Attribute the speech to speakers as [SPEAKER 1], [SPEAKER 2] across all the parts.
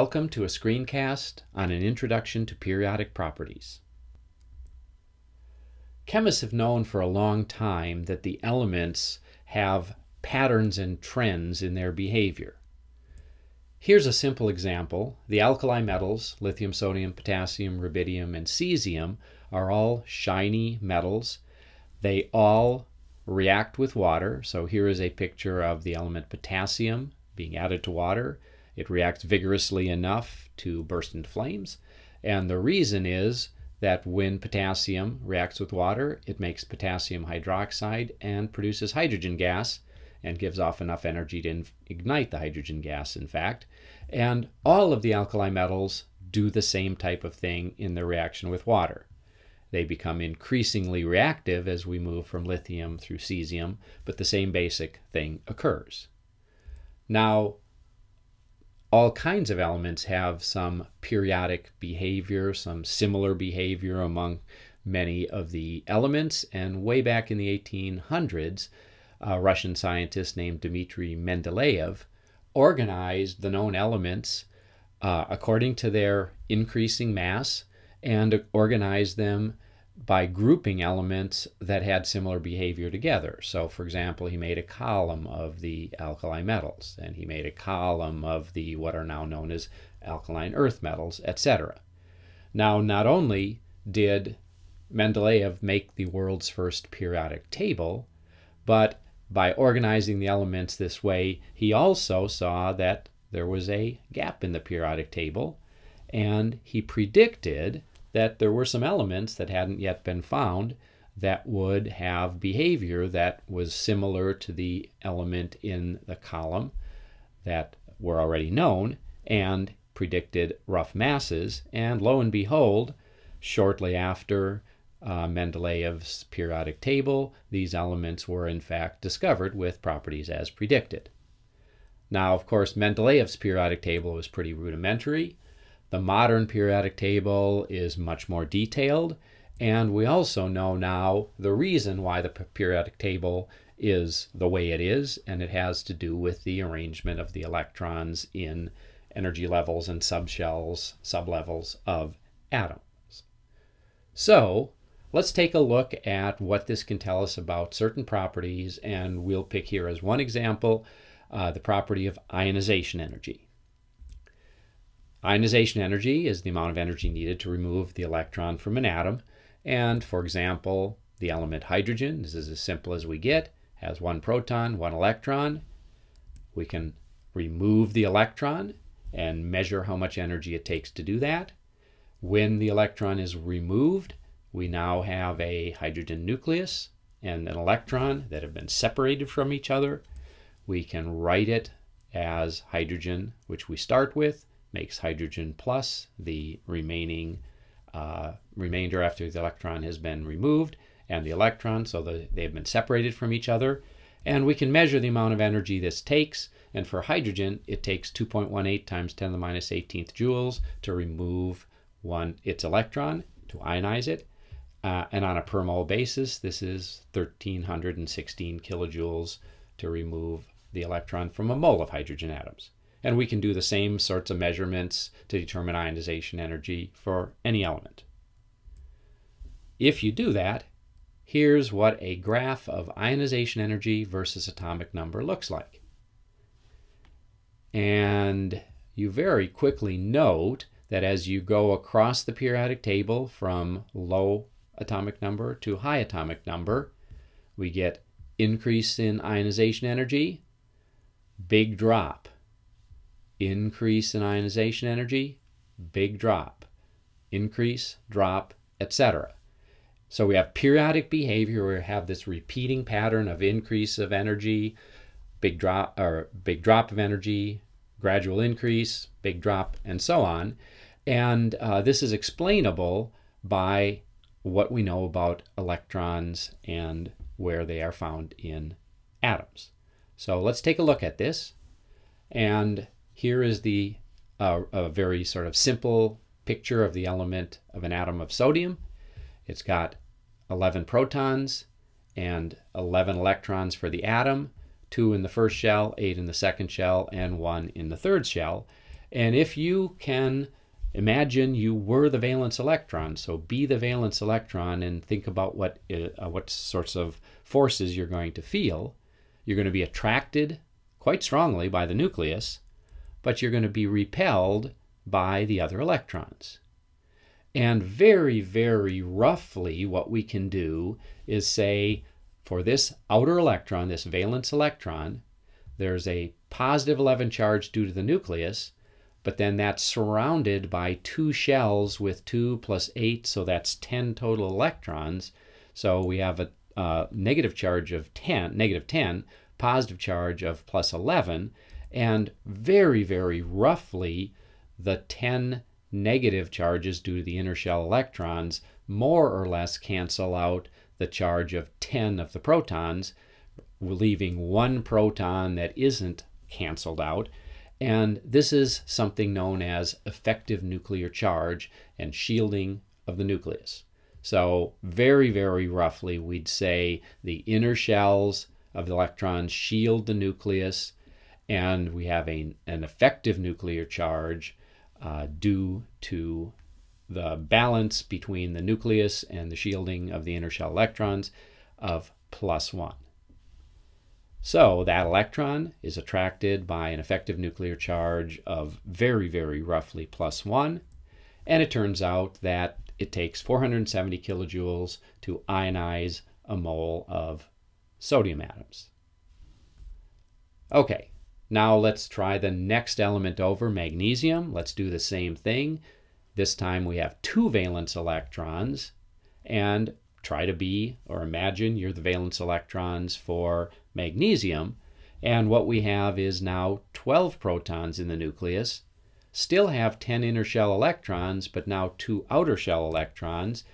[SPEAKER 1] Welcome to a screencast on an introduction to periodic properties. Chemists have known for a long time that the elements have patterns and trends in their behavior. Here's a simple example. The alkali metals, lithium, sodium, potassium, rubidium, and cesium, are all shiny metals. They all react with water. So here is a picture of the element potassium being added to water. It reacts vigorously enough to burst into flames. And the reason is that when potassium reacts with water, it makes potassium hydroxide and produces hydrogen gas and gives off enough energy to ignite the hydrogen gas, in fact. And all of the alkali metals do the same type of thing in their reaction with water. They become increasingly reactive as we move from lithium through cesium, but the same basic thing occurs. Now, all kinds of elements have some periodic behavior, some similar behavior among many of the elements. And way back in the 1800s, a Russian scientist named Dmitry Mendeleev organized the known elements uh, according to their increasing mass and organized them by grouping elements that had similar behavior together. So, for example, he made a column of the alkali metals, and he made a column of the what are now known as alkaline earth metals, etc. Now, not only did Mendeleev make the world's first periodic table, but by organizing the elements this way, he also saw that there was a gap in the periodic table, and he predicted that there were some elements that hadn't yet been found that would have behavior that was similar to the element in the column that were already known and predicted rough masses. And lo and behold, shortly after uh, Mendeleev's periodic table, these elements were in fact discovered with properties as predicted. Now, of course, Mendeleev's periodic table was pretty rudimentary. The modern periodic table is much more detailed, and we also know now the reason why the periodic table is the way it is, and it has to do with the arrangement of the electrons in energy levels and subshells, sublevels of atoms. So let's take a look at what this can tell us about certain properties, and we'll pick here as one example uh, the property of ionization energy. Ionization energy is the amount of energy needed to remove the electron from an atom. And for example, the element hydrogen, this is as simple as we get, has one proton, one electron. We can remove the electron and measure how much energy it takes to do that. When the electron is removed, we now have a hydrogen nucleus and an electron that have been separated from each other. We can write it as hydrogen, which we start with, makes hydrogen plus the remaining uh, remainder after the electron has been removed and the electron so the, they've been separated from each other. And we can measure the amount of energy this takes. And for hydrogen it takes 2.18 times 10 to the minus 18th joules to remove one its electron to ionize it. Uh, and on a per mole basis this is 1316 kilojoules to remove the electron from a mole of hydrogen atoms and we can do the same sorts of measurements to determine ionization energy for any element. If you do that, here's what a graph of ionization energy versus atomic number looks like. And you very quickly note that as you go across the periodic table from low atomic number to high atomic number, we get increase in ionization energy, big drop increase in ionization energy, big drop, increase, drop, etc. So we have periodic behavior where we have this repeating pattern of increase of energy, big drop or big drop of energy, gradual increase, big drop, and so on. And uh, this is explainable by what we know about electrons and where they are found in atoms. So let's take a look at this. And here is the uh, a very sort of simple picture of the element of an atom of sodium. It's got 11 protons and 11 electrons for the atom, two in the first shell, eight in the second shell, and one in the third shell. And if you can imagine you were the valence electron, so be the valence electron and think about what, uh, what sorts of forces you're going to feel. You're going to be attracted quite strongly by the nucleus, but you're going to be repelled by the other electrons. And very, very roughly, what we can do is say for this outer electron, this valence electron, there's a positive 11 charge due to the nucleus, but then that's surrounded by two shells with 2 plus 8, so that's 10 total electrons. So we have a uh, negative charge of 10, negative 10, positive charge of plus 11, and very, very roughly, the 10 negative charges due to the inner shell electrons more or less cancel out the charge of 10 of the protons, leaving one proton that isn't canceled out. And this is something known as effective nuclear charge and shielding of the nucleus. So, very, very roughly, we'd say the inner shells of the electrons shield the nucleus, and we have a, an effective nuclear charge uh, due to the balance between the nucleus and the shielding of the inner shell electrons of plus one. So that electron is attracted by an effective nuclear charge of very, very roughly plus one. And it turns out that it takes 470 kilojoules to ionize a mole of sodium atoms. Okay, now let's try the next element over, magnesium. Let's do the same thing. This time we have two valence electrons and try to be or imagine you're the valence electrons for magnesium. And what we have is now 12 protons in the nucleus still have 10 inner shell electrons, but now two outer shell electrons.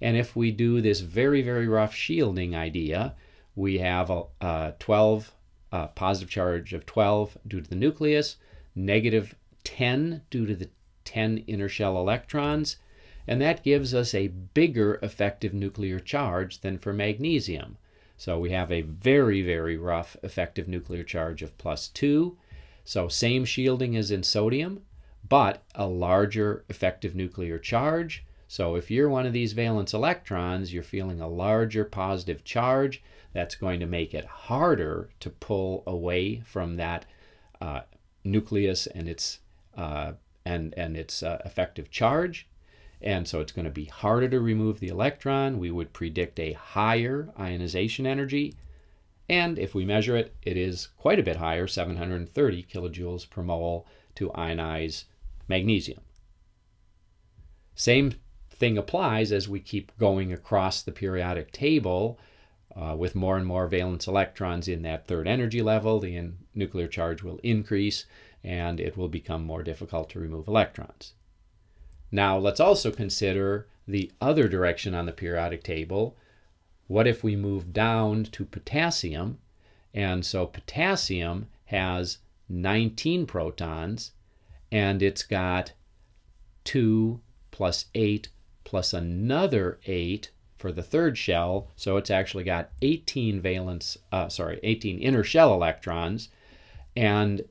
[SPEAKER 1] And if we do this very, very rough shielding idea, we have a, a 12 uh, positive charge of 12 due to the nucleus, negative 10 due to the 10 inner shell electrons, and that gives us a bigger effective nuclear charge than for magnesium. So we have a very, very rough effective nuclear charge of plus 2. So same shielding as in sodium, but a larger effective nuclear charge. So if you're one of these valence electrons, you're feeling a larger positive charge. That's going to make it harder to pull away from that uh, nucleus and its uh, and and its uh, effective charge. And so it's going to be harder to remove the electron. We would predict a higher ionization energy. And if we measure it, it is quite a bit higher, 730 kilojoules per mole to ionize magnesium. Same thing applies as we keep going across the periodic table uh, with more and more valence electrons in that third energy level, the nuclear charge will increase and it will become more difficult to remove electrons. Now let's also consider the other direction on the periodic table. What if we move down to potassium? And so potassium has 19 protons and it's got 2 plus 8 plus another 8 for the third shell. So it's actually got 18 valence, uh, sorry, 18 inner shell electrons. And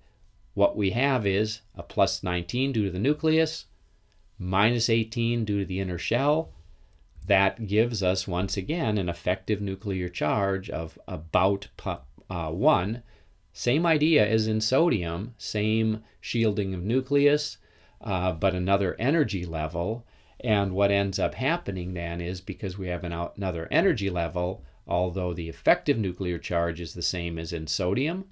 [SPEAKER 1] what we have is a plus 19 due to the nucleus, minus 18 due to the inner shell. That gives us, once again, an effective nuclear charge of about uh, 1 same idea as in sodium, same shielding of nucleus, uh, but another energy level. And what ends up happening then is because we have an, another energy level, although the effective nuclear charge is the same as in sodium,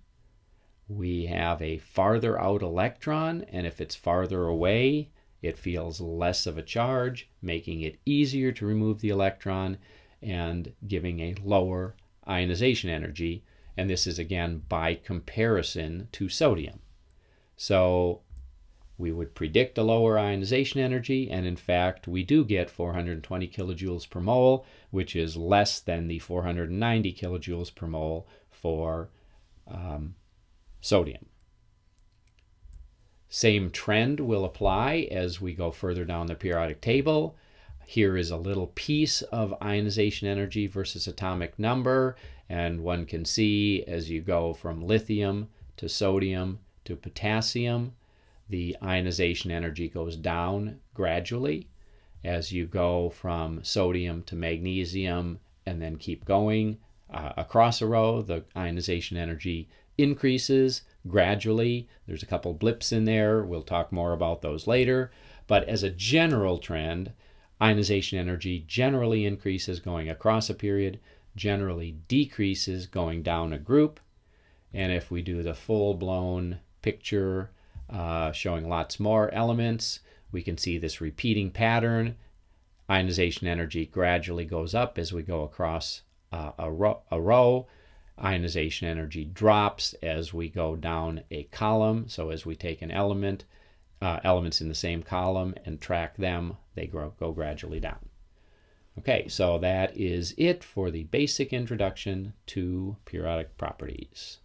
[SPEAKER 1] we have a farther out electron, and if it's farther away, it feels less of a charge, making it easier to remove the electron and giving a lower ionization energy and this is again by comparison to sodium. So we would predict a lower ionization energy, and in fact, we do get 420 kilojoules per mole, which is less than the 490 kilojoules per mole for um, sodium. Same trend will apply as we go further down the periodic table. Here is a little piece of ionization energy versus atomic number, and one can see as you go from lithium to sodium to potassium the ionization energy goes down gradually as you go from sodium to magnesium and then keep going uh, across a row. The ionization energy increases gradually. There's a couple blips in there. We'll talk more about those later. But as a general trend, ionization energy generally increases going across a period, generally decreases going down a group. And if we do the full blown picture uh, showing lots more elements, we can see this repeating pattern. Ionization energy gradually goes up as we go across uh, a, row, a row. Ionization energy drops as we go down a column. So as we take an element, uh, elements in the same column and track them, they grow, go gradually down. Okay, so that is it for the basic introduction to periodic properties.